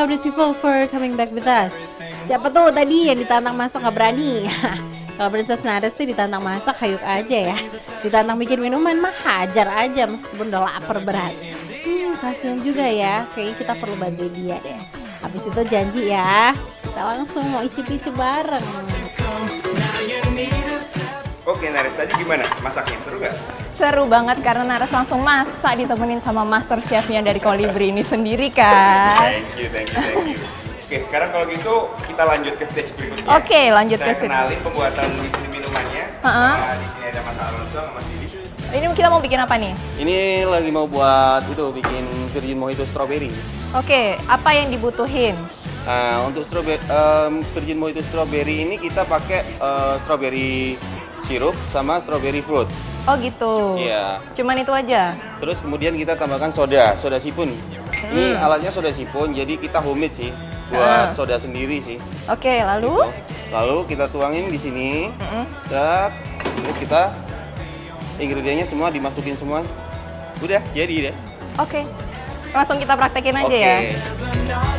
update people for coming back with us. Siapa tuh tadi yang ditantang masak nggak berani? Kalau Princess Nares sih ditantang masak hayuk aja ya. Ditantang bikin minuman mah hajar aja meskipun udah lapar berat. Hmm, kasihan juga ya. Kayaknya kita perlu bantu dia deh. Habis itu janji ya, kita langsung mau icip-icip bareng. Oke, Nares tadi gimana? Masaknya seru nggak? Seru banget karena Naras langsung masak ditemenin sama master chefnya dari Kolibri ini sendiri kan. Thank you, thank you, thank you. Oke, sekarang kalau gitu kita lanjut ke stage berikutnya. Oke, lanjut Saya ke sini. kenalin pembuatan di sini minumannya. Heeh. Sama di sini ada Mas Alonso sama Mas Didi. Ini kita mau bikin apa nih? Ini lagi mau buat itu bikin virgin mojito strawberry. Oke, apa yang dibutuhin? Nah, untuk strawberry virgin mojito strawberry ini kita pakai eh, strawberry sirup sama strawberry fruit. Oh gitu. Iya. Cuman itu aja. Terus kemudian kita tambahkan soda, soda sipun. Ini Hmm. alatnya soda sipun, jadi kita homemade sih Ah. buat soda sendiri sih. Oke, lalu? Gitu. Lalu kita tuangin di sini. Mm-mm. Dak. Terus kita ingredientnya semua dimasukin semua. Udah, jadi deh. Oke. Langsung kita praktekin aja Oke. ya.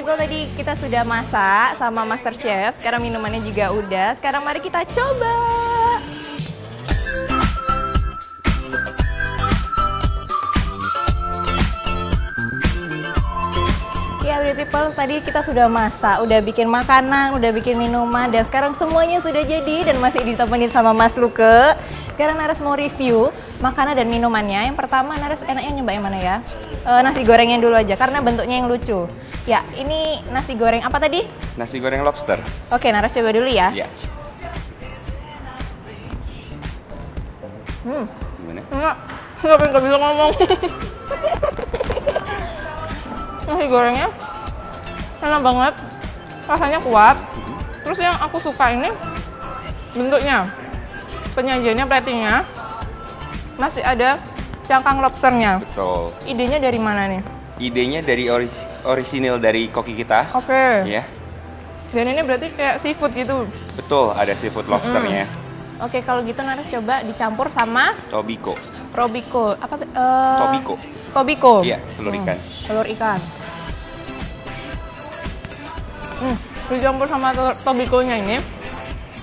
People tadi kita sudah masak sama Master Chef. Sekarang minumannya juga udah. Sekarang mari kita coba. Ya, people tadi kita sudah masak, udah bikin makanan, udah bikin minuman, dan sekarang semuanya sudah jadi dan masih ditemenin sama Mas Luke. Sekarang Naras mau review makanan dan minumannya. Yang pertama Naras enaknya nyoba yang mana ya? Eh, nasi gorengnya dulu aja karena bentuknya yang lucu. Ya, ini nasi goreng apa tadi? Nasi goreng lobster. Oke, Naras coba dulu ya. Iya. Hmm, Gimana? enggak, enggak, enggak bisa ngomong. nasi gorengnya enak banget, rasanya kuat. Terus yang aku suka ini bentuknya, penyajiannya, platingnya masih ada cangkang lobsternya. Betul. Idenya dari mana nih? Idenya dari ori- orisinil dari koki kita. Oke. Ya, Dan ini berarti kayak seafood gitu. betul. Ada seafood lobsternya. Oke, kalau gitu Naras coba dicampur sama Tobiko. Robico. Apa? Eh, Tobiko. Tobiko. Iya, telur Hmm, ikan. telur ikan. Hmm, dicampur sama telur tobikonya ini,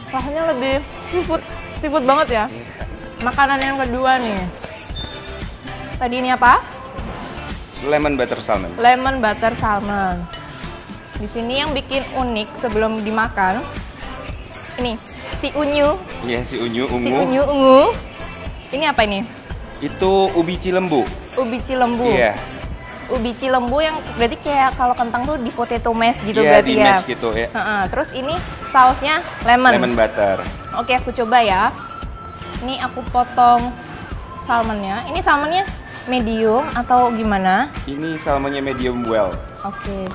rasanya lebih seafood, seafood banget ya. Makanan yang kedua nih. Tadi ini apa? Lemon butter salmon. Lemon butter salmon. Di sini yang bikin unik sebelum dimakan, ini si unyu, Iya, si unyu si ungu. unyu ungu. Ini apa ini? Itu ubi cilembu. Ubi cilembu. Iya. Ubi cilembu yang berarti kayak kalau kentang tuh di potato mash gitu Iya, berarti di ya. mash gitu ya. Heeh, terus ini sausnya lemon. Lemon butter. Oke, aku coba ya. Ini aku potong salmonnya. Ini salmonnya medium atau gimana? Ini salmonnya medium well. Oke.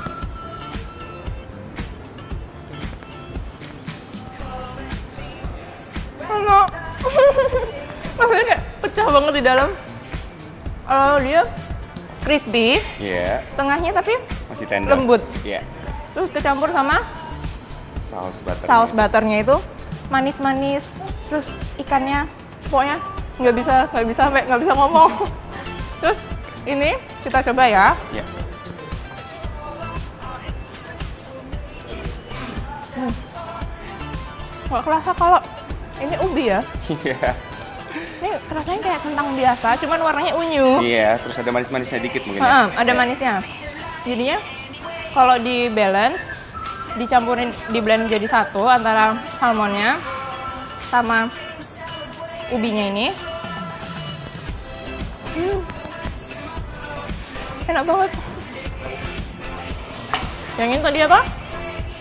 Enak. Rasanya kayak pecah banget di dalam. Kalau dia crispy, Iya, tengahnya tapi masih tender. Lembut. Iya. terus kecampur sama Saus butter. saus butternya itu manis-manis. Terus ikannya pokoknya nggak bisa nggak bisa nggak bisa ngomong. Terus ini kita coba ya. Iya. Nggak kerasa kalau ini ubi ya. Iya. Ini rasanya kayak kentang biasa, cuman warnanya unyu. Iya, terus ada manis-manisnya dikit mungkin. ya. Heeh, ada Iya. manisnya. Jadinya kalau di balance, dicampurin di blend jadi satu antara salmonnya sama ubinya ini. Enak banget. Yang ini tadi apa?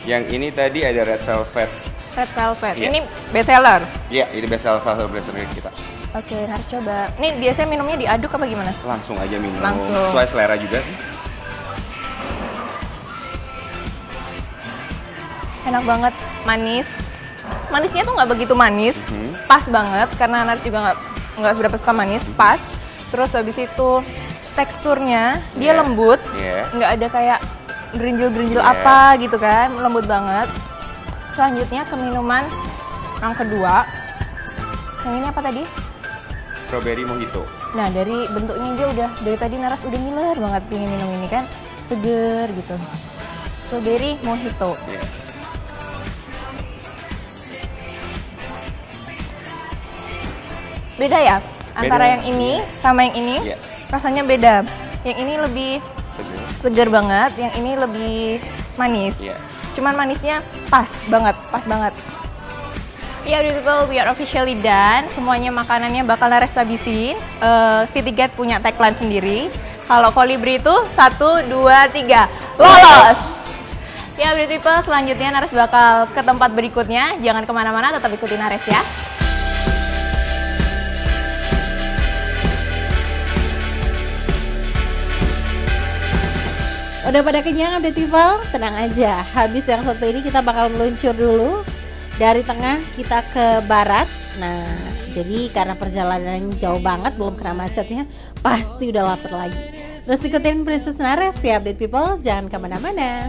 Yang ini tadi ada red velvet Red velvet. Iya. Ini best seller. Iya, ini best seller salah satu best seller kita. Oke, harus coba. Ini biasanya minumnya diaduk apa gimana? Langsung aja minum. Langsung. Sesuai selera juga sih. Enak banget, manis. Manisnya tuh nggak begitu manis, Mhm. pas banget karena Naris juga nggak nggak seberapa suka manis, pas. Terus habis itu teksturnya dia Iya. lembut, Iya. nggak ada kayak gerinjil-gerinjil Iya. apa gitu kan, lembut banget. Selanjutnya ke minuman yang kedua. Yang ini apa tadi? Strawberry mojito. Nah dari bentuknya dia udah dari tadi Naras udah ngiler banget pengen minum ini kan, seger gitu. Strawberry mojito. Iya. Beda ya antara Beda. yang ini sama yang ini. Iya. Rasanya beda. Yang ini lebih Seger. seger banget, yang ini lebih manis. Iya. Cuman manisnya pas banget, pas banget. Ya udah people, we are officially done. Semuanya makanannya bakal Nares habisin. Eh, City Gate punya tagline sendiri. Kalau Kolibri itu satu, dua, tiga, lolos. Ya people, selanjutnya Nares bakal ke tempat berikutnya. Jangan ke mana-mana, tetap ikutin Nares ya. Udah pada kenyang update people? Tenang aja, habis yang satu ini kita bakal meluncur dulu dari tengah kita ke barat. Nah, jadi karena perjalanan jauh banget belum kena macetnya, pasti udah lapar lagi. Terus ikutin Princess Nares ya update people, jangan ke mana-mana.